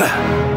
Ugh.